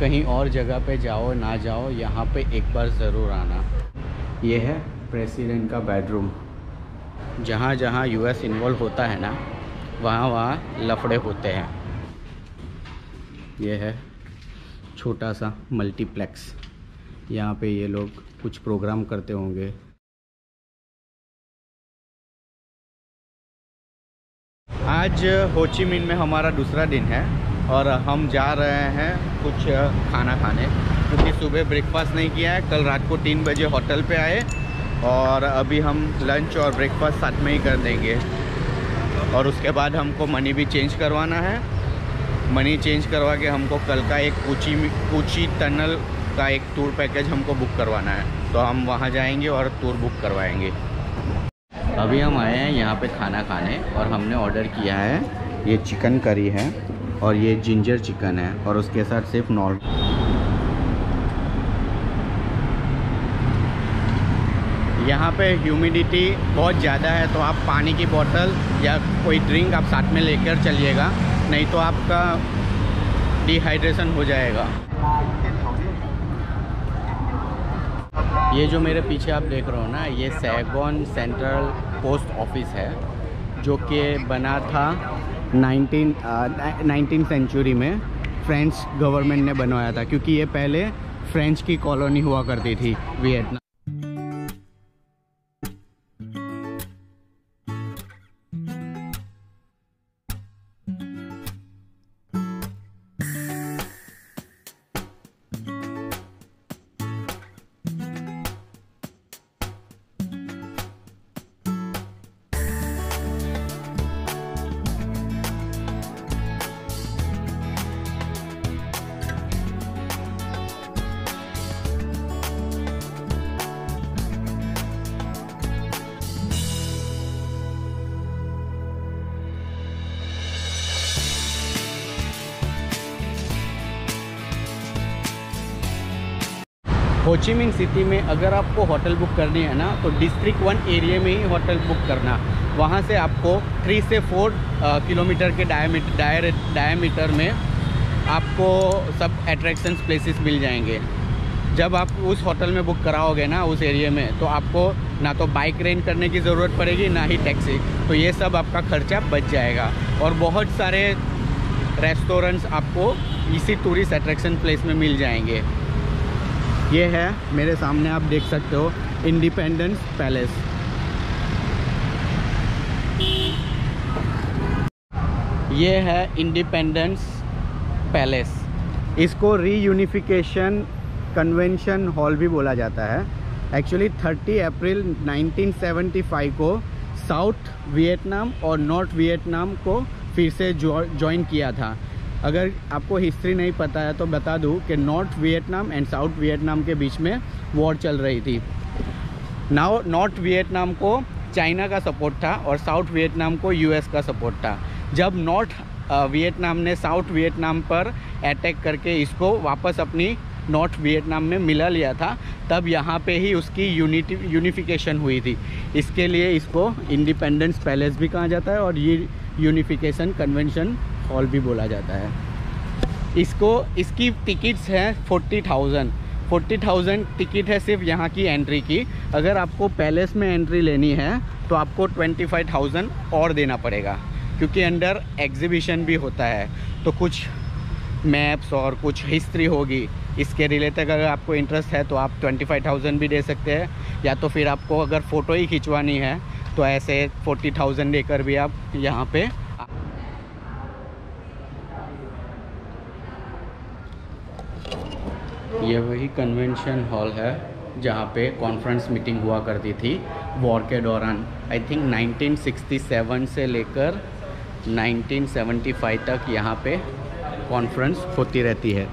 कहीं और जगह पे जाओ, ना जाओ, यहाँ पे एक बार ज़रूर आना। ये है प्रेसिडेंट का बेडरूम। जहाँ जहाँ यूएस इन्वॉल्व होता है ना, वहाँ वहाँ लफड़े होते हैं। ये है छोटा सा मल्टीप्लेक्स। यहाँ पे ये लोग कुछ प्रोग्राम करते होंगे। आज होची मिन में हमारा दूसरा दिन है। और हम जा रहे हैं कुछ खाना खाने। क्योंकि सुबह ब्रेकफास्ट नहीं किया है, कल रात को तीन बजे होटल पे आए और अभी हम लंच और ब्रेकफास्ट साथ में ही कर देंगे। और उसके बाद हमको मनी भी चेंज करवाना है। मनी चेंज करवा के हमको कल का एक ऊँची ऊँची टनल का एक टूर पैकेज हमको बुक करवाना है। तो हम वहाँ जाएँगे और टूर बुक करवाएँगे। अभी हम आए हैं यहाँ पे खाना खाने और हमने ऑर्डर किया है। ये चिकन करी है। और ये जिंजर चिकन है और उसके साथ सिर्फ़ नॉर्म यहाँ पे ह्यूमिडिटी बहुत ज़्यादा है तो आप पानी की बोतल या कोई ड्रिंक आप साथ में लेकर चलिएगा, नहीं तो आपका डिहाइड्रेशन हो जाएगा। ये जो मेरे पीछे आप देख रहे हो ना, ये सैगॉन सेंट्रल पोस्ट ऑफ़िस है, जो कि बना था 19 नाइनटीन सेंचुरी में फ्रेंच गवर्नमेंट ने बनवाया था, क्योंकि ये पहले फ्रेंच की कॉलोनी हुआ करती थी वियतनाम। होचिमिन सिटी में अगर आपको होटल बुक करनी है ना तो डिस्ट्रिक्ट वन एरिया में ही होटल बुक करना। वहाँ से आपको थ्री से फोर किलोमीटर के डायमीटर डायमीटर में आपको सब अट्रैक्शंस प्लेसेस मिल जाएँगे। जब आप उस होटल में बुक कराओगे ना, उस एरिया में तो आपको ना तो बाइक रेंट करने की ज़रूरत पड़ेगी, ना ही टैक्सी तो ये सब आपका खर्चा बच जाएगा। और बहुत सारे रेस्टोरेंट्स आपको इसी टूरिस्ट अट्रैक्शन प्लेस में मिल जाएँगे। ये है, मेरे सामने आप देख सकते हो इंडिपेंडेंस पैलेस ये है इंडिपेंडेंस पैलेस इसको रीयूनिफिकेशन कन्वेंशन हॉल भी बोला जाता है. एक्चुअली 30 अप्रैल 1975 को साउथ वियतनाम और नॉर्थ वियतनाम को फिर से ज्वाइन किया था. अगर आपको हिस्ट्री नहीं पता है तो बता दूँ कि North Vietnam and South Vietnam के बीच में वॉर चल रही थी। नाउ नॉर्थ वियतनाम को चाइना का सपोर्ट था और साउथ वियतनाम को यूएस का सपोर्ट था। जब नॉर्थ वियतनाम ने साउथ वियतनाम पर अटैक करके इसको वापस अपनी नॉर्थ वियतनाम में मिला लिया था, तब यहाँ पे ही उसकी यूनिटी यूनिफिकेशन हुई थी। इसके लिए इसको इंडिपेंडेंस पैलेस भी कहा जाता है और ये यूनिफिकेशन कन्वेंशन हॉल भी बोला जाता है। इसको, इसकी टिकट्स हैं forty thousand forty thousand ticket है सिर्फ़ यहाँ की एंट्री की। अगर आपको पैलेस में एंट्री लेनी है तो आपको ट्वेंटी फाइव थाउज़ेंड और देना पड़ेगा, क्योंकि अंडर एग्जीबिशन भी होता है। तो कुछ मैप्स और कुछ हिस्ट्री होगी, इसके रिलेटेड अगर आपको इंटरेस्ट है तो आप ट्वेंटी फाइव थाउज़ेंड भी दे सकते हैं। या तो फिर आपको अगर फ़ोटो ही खिंचवानी है तो ऐसे फोर्टी थाउज़ेंड देकर भी आप यहाँ पे ये वही कन्वेंशन हॉल है, जहाँ पे कॉन्फ्रेंस मीटिंग हुआ करती थी वॉर के दौरान। आई थिंक 1967 से लेकर 1975 तक यहाँ पे कॉन्फ्रेंस होती रहती है।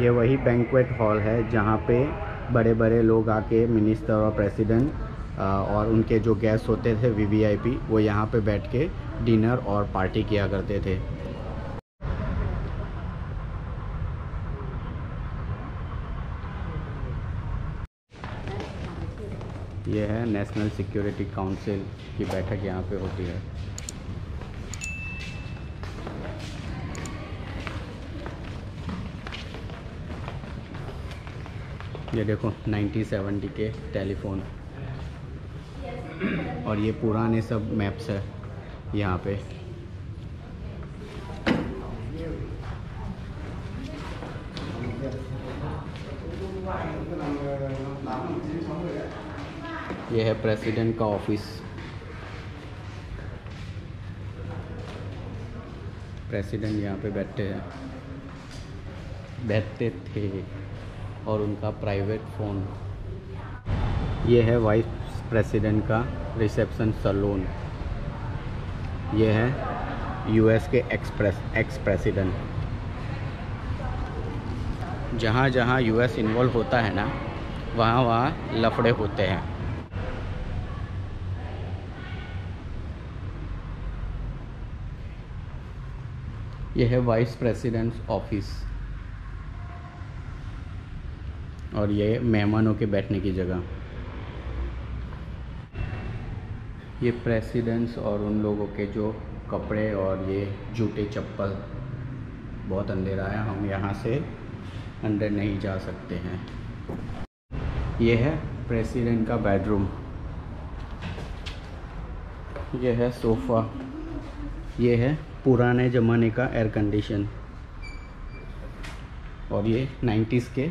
ये वही बैंकुएट हॉल है, जहाँ पे बड़े बड़े लोग आके मिनिस्टर और प्रेसिडेंट और उनके जो गेस्ट होते थे वीवीआईपी वो यहाँ पे बैठ के डिनर और पार्टी किया करते थे। ये है नेशनल सिक्योरिटी काउंसिल की बैठक यहाँ पे होती है। ये देखो 1970 के टेलीफोन। और ये पुराने सब मैप्स है। यहाँ पे। ये है प्रेसिडेंट का ऑफ़िस प्रेसिडेंट यहाँ पे बैठे हैं। बैठते थे और उनका प्राइवेट फ़ोन ये है वाइस प्रेसिडेंट का रिसेप्शन सलून ये है यूएस के एक्सप्रेस एक्स प्रेसिडेंट जहाँ जहाँ यूएस इन्वॉल्व होता है ना, वहाँ वहाँ लफड़े होते हैं। यह है वाइस प्रेसिडेंट ऑफ़िस और ये मेहमानों के बैठने की जगह। ये प्रेसिडेंट्स और उन लोगों के जो कपड़े और ये जूते चप्पल बहुत अंधेरा है, हम यहाँ से अंदर नहीं जा सकते हैं। ये है प्रेसिडेंट का बेडरूम ये है सोफ़ा ये है पुराने ज़माने का एयर कंडीशन और ये 90s के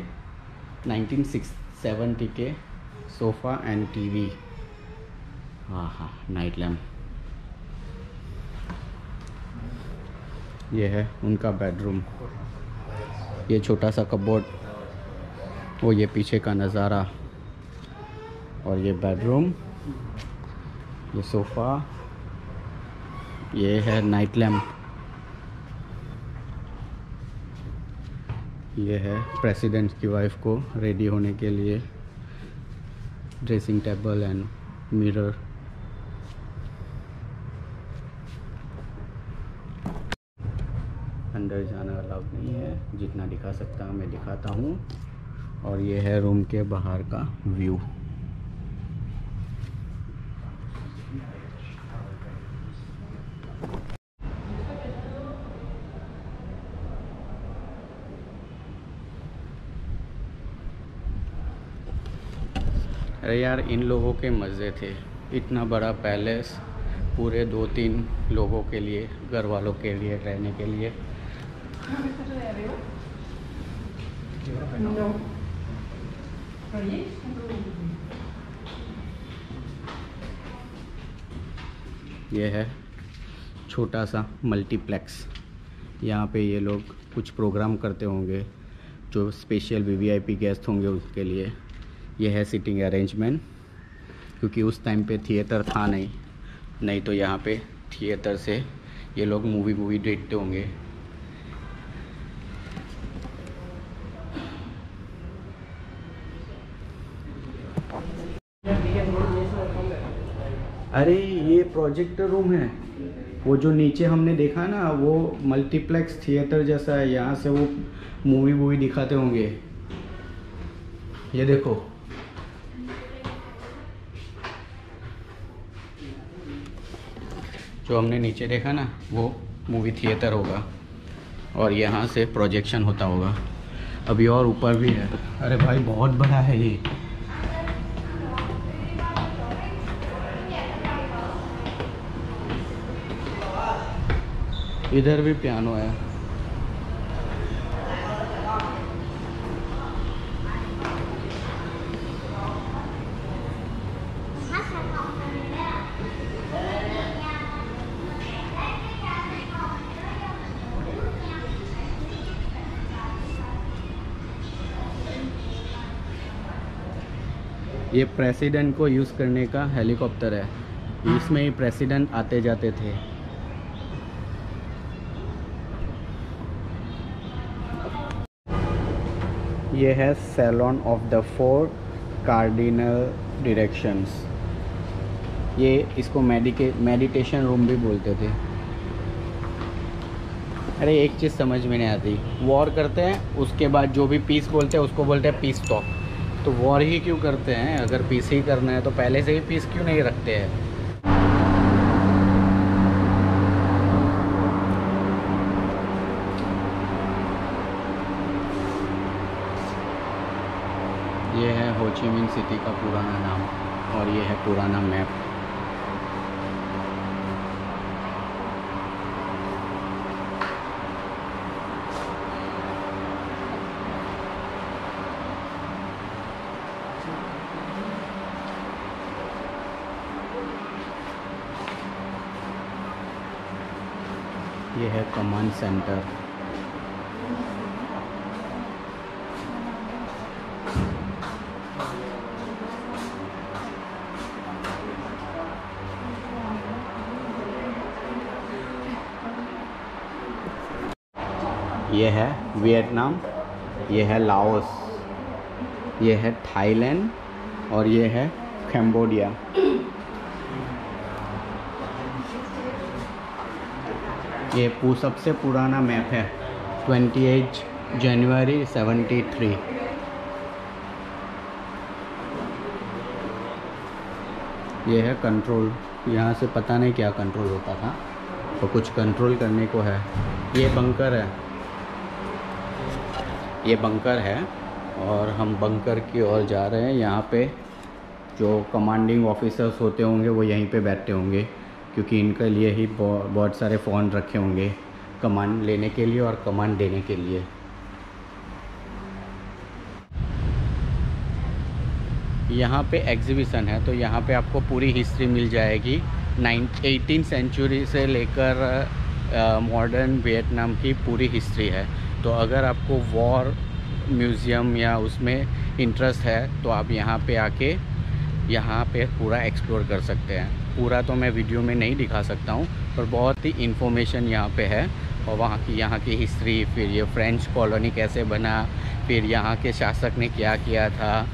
1970 के सोफ़ा एंड टीवी हाँ नाइट लैम्प ये है उनका बेडरूम ये छोटा सा कपबोर्ड वो ये पीछे का नज़ारा, और ये बेडरूम ये सोफ़ा ये है नाइट लैम्प ये है प्रेसिडेंट की वाइफ को रेडी होने के लिए ड्रेसिंग टेबल एंड मिरर अंदर जाना अलाउड नहीं जितना दिखा सकता मैं दिखाता हूँ। और ये है रूम के बाहर का व्यू। अरे यार, इन लोगों के मज़े थे। इतना बड़ा पैलेस पूरे दो तीन लोगों के लिए, घर वालों के लिए, रहने के लिए। ये है छोटा सा मल्टीप्लेक्स। यहाँ पे ये लोग कुछ प्रोग्राम करते होंगे, जो स्पेशल वीवीआईपी गेस्ट होंगे उसके लिए। ये है सिटिंग अरेंजमेंट, क्योंकि उस टाइम पे थिएटर था नहीं। नहीं तो यहाँ पे थिएटर से ये लोग मूवी वूवी देखते होंगे। अरे, ये प्रोजेक्टर रूम है। वो जो नीचे हमने देखा ना, वो मल्टीप्लेक्स थिएटर जैसा है। यहाँ से वो मूवी वूवी दिखाते होंगे। ये देखो। जो हमने नीचे देखा ना, वो मूवी थिएटर होगा। और यहाँ से प्रोजेक्शन होता होगा। अभी और ऊपर भी है। अरे भाई, बहुत बड़ा है ये। इधर भी पियानो है। ये प्रेसिडेंट को यूज़ करने का हेलीकॉप्टर है। इसमें ही प्रेसिडेंट आते जाते थे। ये है salon of the four cardinal directions ये इसको मेडिके मेडिटेशन रूम भी बोलते थे। अरे, एक चीज़ समझ में नहीं आती। वॉर करते हैं, उसके बाद जो भी पीस बोलते हैं, उसको बोलते हैं पीस टॉक तो वॉर ही क्यों करते हैं? अगर पीस ही करना है तो पहले से ही पीस क्यों नहीं रखते हैं होचिमिन सिटी का पुराना नाम और ये है पुराना मैप ये है कमांड सेंटर ये है वियतनाम, ये है लाओस, ये है थाईलैंड और ये है कैम्बोडिया। ये पू, सबसे पुराना मैप है 28 जनवरी 73 ये है कंट्रोल, यहाँ से पता नहीं क्या कंट्रोल होता था तो कुछ कंट्रोल करने को है। ये बंकर है। ये बंकर है और हम बंकर की ओर जा रहे हैं। यहाँ पे जो कमांडिंग ऑफिसर्स होते होंगे, वो यहीं पे बैठते होंगे, क्योंकि इनके लिए ही बहुत सारे फ़ोन रखे होंगे कमांड लेने के लिए और कमांड देने के लिए। यहाँ पे एग्जीबिशन है तो यहाँ पे आपको पूरी हिस्ट्री मिल जाएगी। नाइन एटीन सेंचुरी से लेकर मॉडर्न वियतनाम की पूरी हिस्ट्री है। तो अगर आपको वॉर म्यूज़ियम या उसमें इंटरेस्ट है तो आप यहाँ पे आके, यहाँ पे पूरा एक्सप्लोर कर सकते हैं। पूरा तो मैं वीडियो में नहीं दिखा सकता हूँ, पर बहुत ही इन्फॉर्मेशन यहाँ पे है। और वहाँ की, यहाँ की हिस्ट्री, फिर ये फ्रेंच कॉलोनी कैसे बना, फिर यहाँ के शासक ने क्या किया था,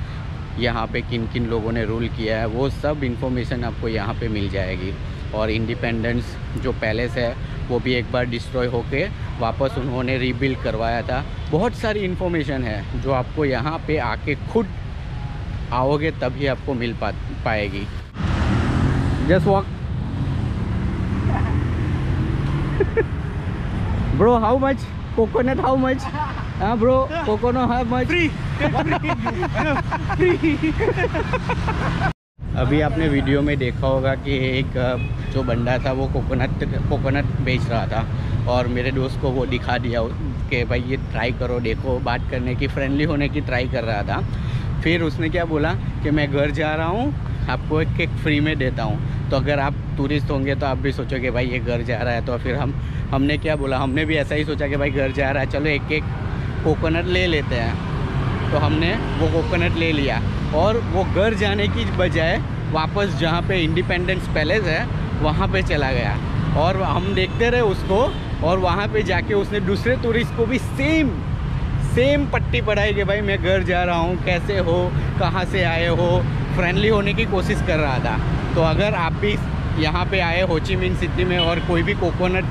यहाँ पे किन किन लोगों ने रूल किया है, वो सब इन्फॉर्मेशन आपको यहाँ पे मिल जाएगी। और इंडिपेंडेंस जो पैलेस है वो भी एक बार डिस्ट्रॉय होके वापस उन्होंने रीबिल्ड करवाया था। बहुत सारी इन्फॉर्मेशन है जो आपको यहाँ पे आके खुद आओगे तभी आपको मिल पा पाएगी। Just walk. Bro how much Coconut how much हाँ ब्रो coconut हाउ मच. अभी आपने वीडियो में देखा होगा कि एक जो बंदा था, वो कोकोनट कोकोनट बेच रहा था। और मेरे दोस्त को वो दिखा दिया कि भाई, ये ट्राई करो, देखो, बात करने की फ्रेंडली होने की ट्राई कर रहा था। फिर उसने क्या बोला कि मैं घर जा रहा हूँ, आपको एक केक फ्री में देता हूँ। तो अगर आप टूरिस्ट होंगे तो आप भी सोचोगे, भाई, ये घर जा रहा है। तो फिर हम, हमने क्या बोला, हमने भी ऐसा ही सोचा कि भाई, घर जा रहा है, चलो एक एक कोकोनट ले लेते हैं। तो हमने वो कोकोनट ले लिया। और वो घर जाने की बजाय वापस जहाँ पे इंडिपेंडेंस पैलेस है, वहाँ पे चला गया। और हम देखते रहे उसको, और वहाँ पे जाके उसने दूसरे टूरिस्ट को भी सेम सेम पट्टी पढ़ाई कि भाई मैं घर जा रहा हूँ, कैसे हो, कहाँ से आए हो फ्रेंडली होने की कोशिश कर रहा था। तो अगर आप भी यहाँ पे आए होची मिन सिटी में, और कोई भी कोकोनट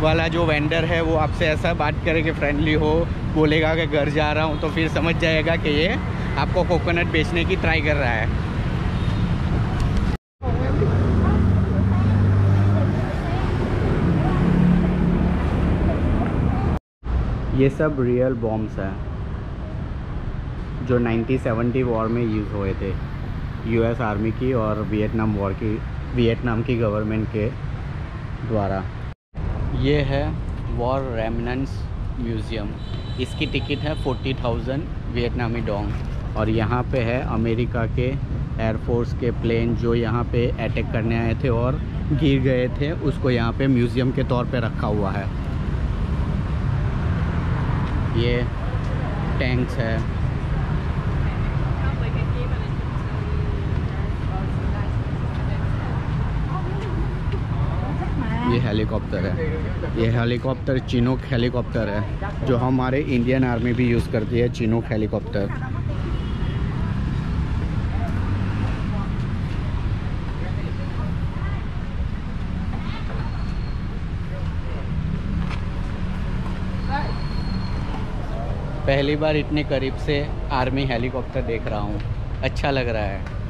वाला जो वेंडर है, वो आपसे ऐसा बात करे कि फ्रेंडली हो बोलेगा कि घर जा रहा हूँ तो फिर समझ जाएगा कि ये आपको कोकोनट बेचने की ट्राई कर रहा है। ये सब रियल बॉम्ब्स हैं, जो 1970 वॉर में यूज़ हुए थे यूएस आर्मी की और वियतनाम वॉर की वियतनाम की गवर्नमेंट के द्वारा। ये है वॉर रेमनेंस म्यूज़ियम इसकी टिकट है फोर्टी थाउज़ेंड वियतनामी डोंग। और यहाँ पे है अमेरिका के एयरफोर्स के प्लेन जो यहाँ पे अटैक करने आए थे और गिर गए थे, उसको यहाँ पे म्यूज़ियम के तौर पे रखा हुआ है। ये टैंक्स है। ये हेलीकॉप्टर है। ये हेलीकॉप्टर चिनोक हेलीकॉप्टर है, जो हमारे इंडियन आर्मी भी यूज़ करती है, चिनोक हेलीकॉप्टर। पहली बार इतने करीब से आर्मी हेलीकॉप्टर देख रहा हूँ। अच्छा लग रहा है।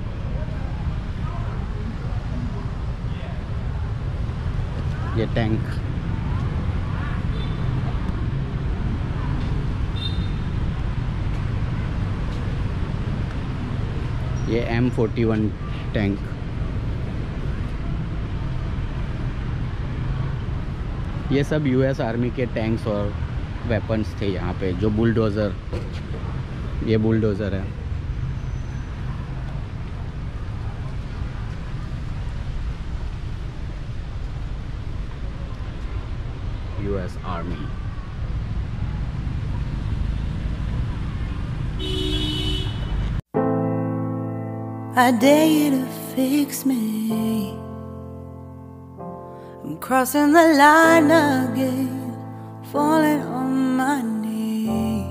ये टैंक ये एम फोर्टी वन टैंक ये सब यूएस आर्मी के टैंक्स और वेपन्स थे यहाँ पे, जो बुलडोज़र ये बुलडोज़र है. US Army. I dare you to fix me. I'm crossing the line again, falling on my knees.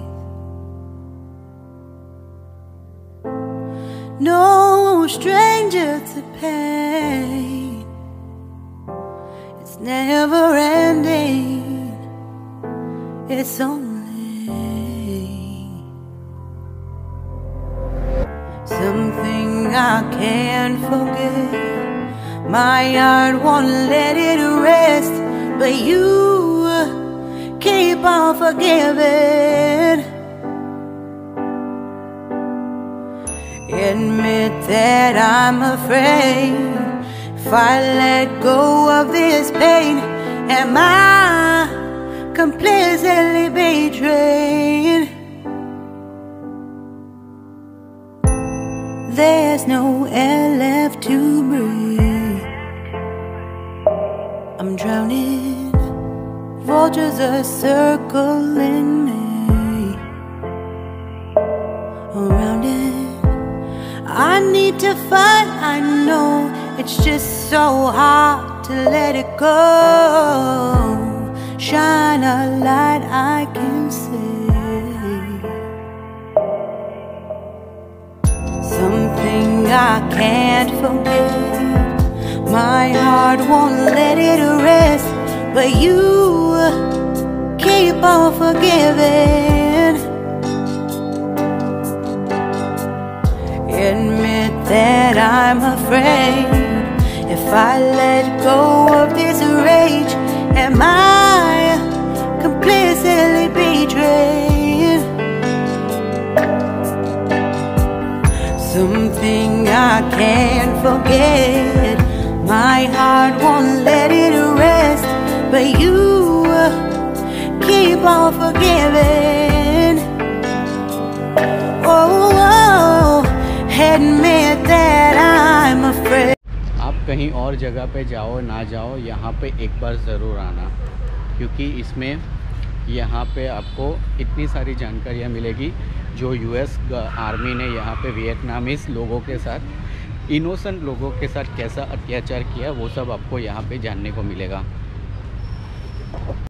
No stranger to pain, it's never ending it's only something I can't forget. My heart won't let it rest, but you keep on forgiving. Admit that I'm afraid if I let go of this pain, am I completely betrayed? There's no air left to breathe. I'm drowning. Vultures are circling me. Around it, I need to fight. I know it's just so hard to let it go. Shine a light I can see. Something I can't forget. My heart won't let it rest, but you keep on forgiving. Admit that I'm afraid if I let go of this rage, am I completely betrayed? Something I can't forget. My heart won't let it rest, but you keep on forgiving. Oh, oh, admit that I'm afraid. कहीं और जगह पे जाओ ना जाओ यहाँ पे एक बार ज़रूर आना क्योंकि इसमें यहाँ पे आपको इतनी सारी जानकारियाँ मिलेगी जो यूएस आर्मी ने यहाँ पे वियतनामीज लोगों के साथ इनोसेंट लोगों के साथ कैसा अत्याचार किया, वो सब आपको यहाँ पे जानने को मिलेगा।